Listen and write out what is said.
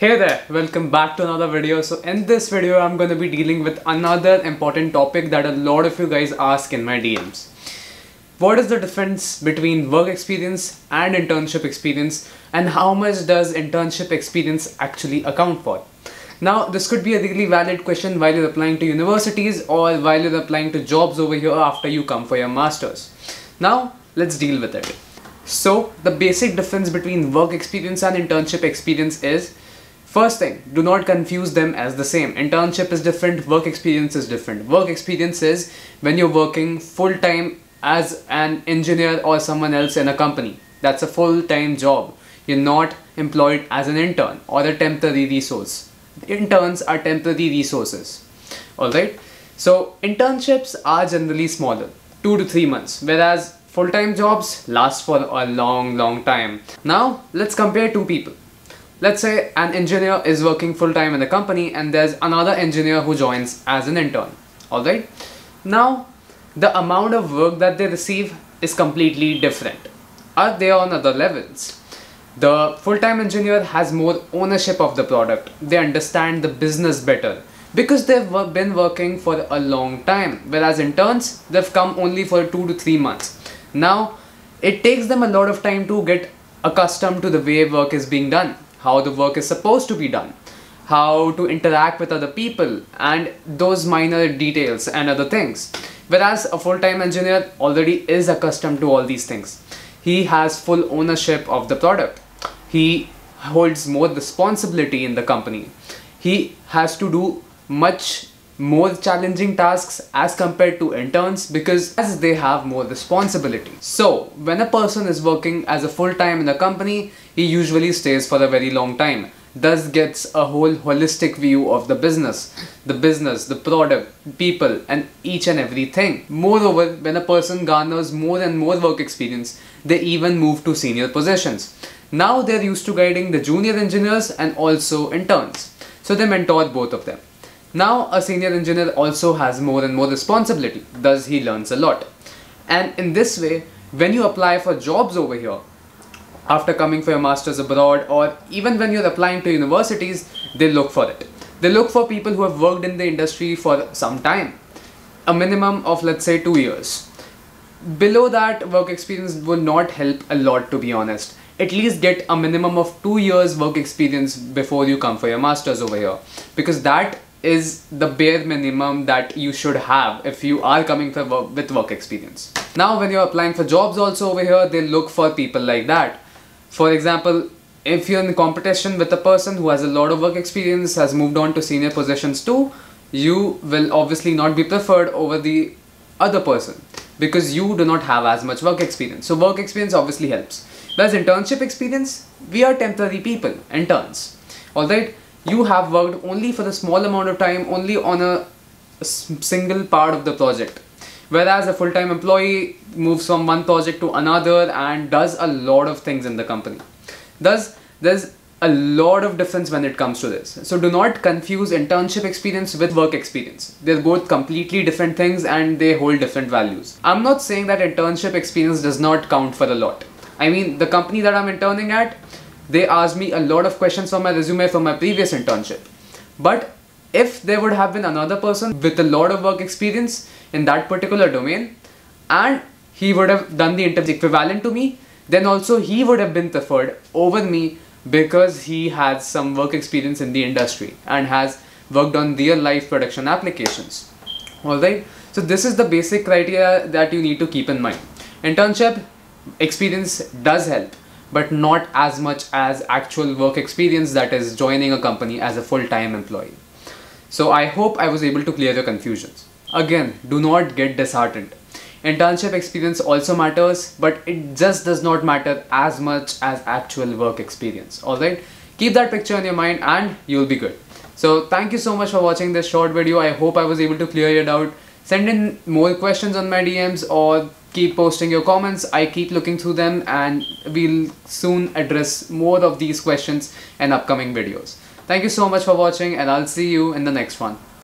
Hey there, welcome back to another video. So in this video, I'm going to be dealing with another important topic that a lot of you guys ask in my DMs. What is the difference between work experience and internship experience and how much does internship experience actually account for? Now, this could be a really valid question while you're applying to universities or while you're applying to jobs over here after you come for your masters. Now, let's deal with it. So, the basic difference between work experience and internship experience is First thing, do not confuse them as the same. Internship is different, work experience is different. Work experience is when you're working full time as an engineer or someone else in a company. That's a full time job. You're not employed as an intern or a temporary resource. Interns are temporary resources. Alright? So, internships are generally smaller, two to three months, whereas full time jobs last for a long, long time. Now, let's compare two people Let's say an engineer is working full time in the company and there's another engineer who joins as an intern. Alright? Now, the amount of work that they receive is completely different. Are they on other levels? The full time engineer has more ownership of the product, they understand the business better because they've been working for a long time, whereas interns they've come only for two to three months. Now, it takes them a lot of time to get accustomed to the way work is being done how the work is supposed to be done, how to interact with other people, and those minor details and other things. Whereas a full time engineer already is accustomed to all these things. He has full ownership of the product. He holds more responsibility in the company. He has to do much more challenging tasks as compared to interns because as they have more responsibility. So when a person is working as a full-time in a company, he usually stays for a very long time thus gets a whole holistic view of the business, the business, the product, people and each and everything. Moreover, when a person garners more and more work experience, they even move to senior positions. Now they're used to guiding the junior engineers and also interns. So they mentor both of them. Now a senior engineer also has more and more responsibility, thus he learns a lot. And in this way, when you apply for jobs over here, after coming for your masters abroad or even when you're applying to universities, they look for it. They look for people who have worked in the industry for some time, a minimum of let's say two years. Below that, work experience will not help a lot to be honest. At least get a minimum of two years work experience before you come for your masters over here because that is the bare minimum that you should have if you are coming for work with work experience. Now when you're applying for jobs also over here, they look for people like that. For example, if you're in competition with a person who has a lot of work experience, has moved on to senior positions too, you will obviously not be preferred over the other person because you do not have as much work experience. So work experience obviously helps. Whereas internship experience, we are temporary people, interns. Alright, you have worked only for a small amount of time only on a single part of the project. Whereas a full-time employee moves from one project to another and does a lot of things in the company. Thus there's a lot of difference when it comes to this. So do not confuse internship experience with work experience. They're both completely different things and they hold different values. I'm not saying that internship experience does not count for a lot. I mean the company that i'm interning at they asked me a lot of questions from my resume from my previous internship. But if there would have been another person with a lot of work experience in that particular domain and he would have done the interview equivalent to me, then also he would have been preferred over me because he has some work experience in the industry and has worked on real life production applications. Alright, so this is the basic criteria that you need to keep in mind. Internship experience does help but not as much as actual work experience that is joining a company as a full-time employee. So I hope I was able to clear your confusions. Again, do not get disheartened. Internship experience also matters, but it just does not matter as much as actual work experience. Alright, keep that picture in your mind and you'll be good. So thank you so much for watching this short video. I hope I was able to clear your doubt. Send in more questions on my DMs or keep posting your comments. I keep looking through them and we'll soon address more of these questions in upcoming videos. Thank you so much for watching and i'll see you in the next one